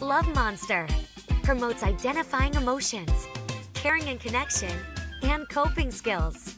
Love Monster promotes identifying emotions, caring and connection, and coping skills.